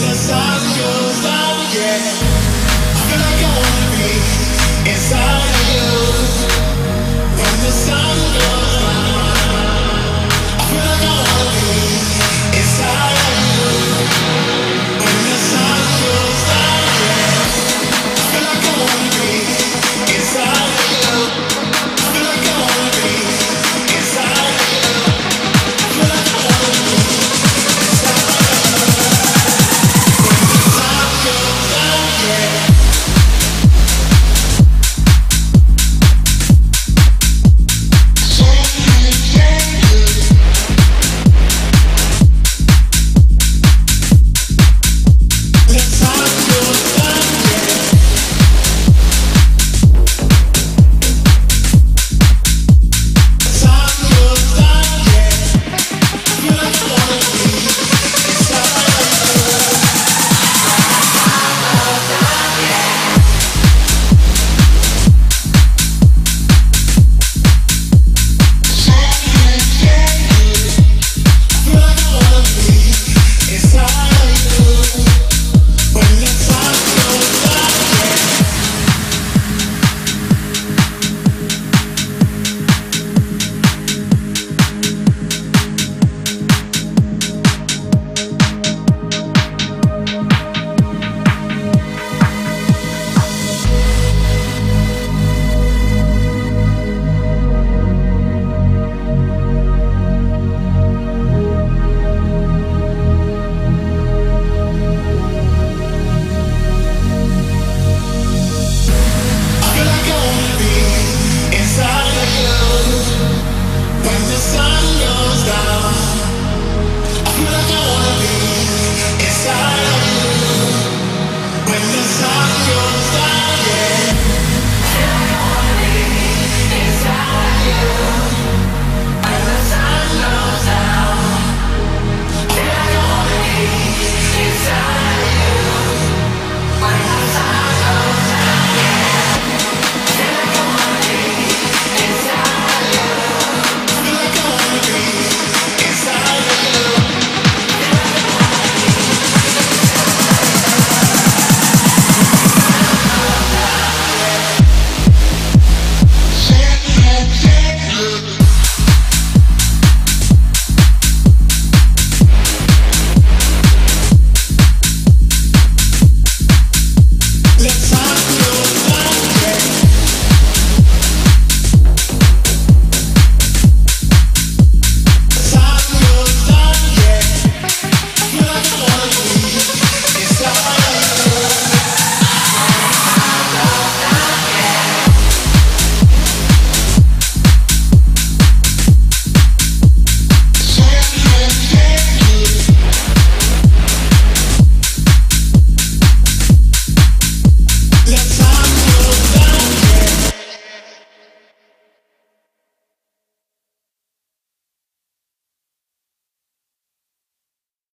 the sun goes down, yeah. I feel like I wanna be inside